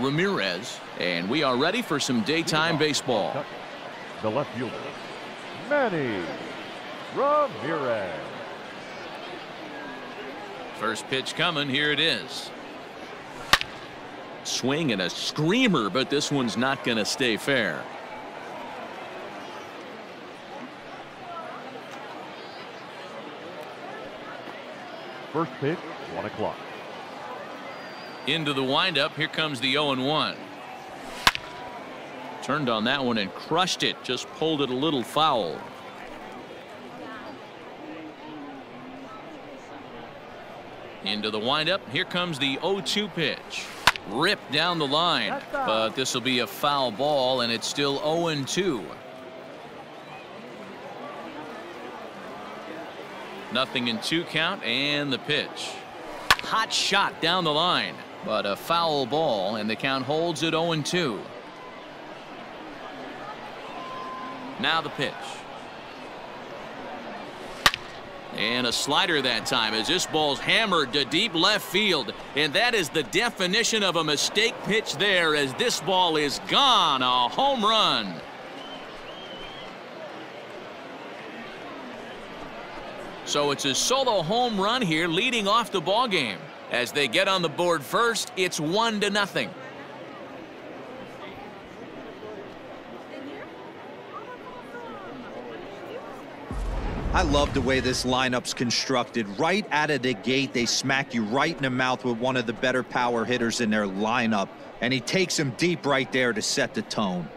Ramirez. And we are ready for some daytime baseball. The left fielder, Manny Ramirez. First pitch coming. Here it is. Swing and a screamer, but this one's not going to stay fair. First pitch, 1 o'clock. Into the windup. Here comes the 0 1. Turned on that one and crushed it. Just pulled it a little foul. Into the windup. Here comes the 0 2 pitch. Ripped down the line. But this will be a foul ball, and it's still 0 2. Nothing in two count and the pitch. Hot shot down the line, but a foul ball, and the count holds at 0 2. Now the pitch. And a slider that time as this ball's hammered to deep left field. And that is the definition of a mistake pitch there as this ball is gone. A home run. So it's a solo home run here leading off the ball game. As they get on the board first, it's one to nothing. I love the way this lineup's constructed. Right out of the gate, they smack you right in the mouth with one of the better power hitters in their lineup, and he takes him deep right there to set the tone.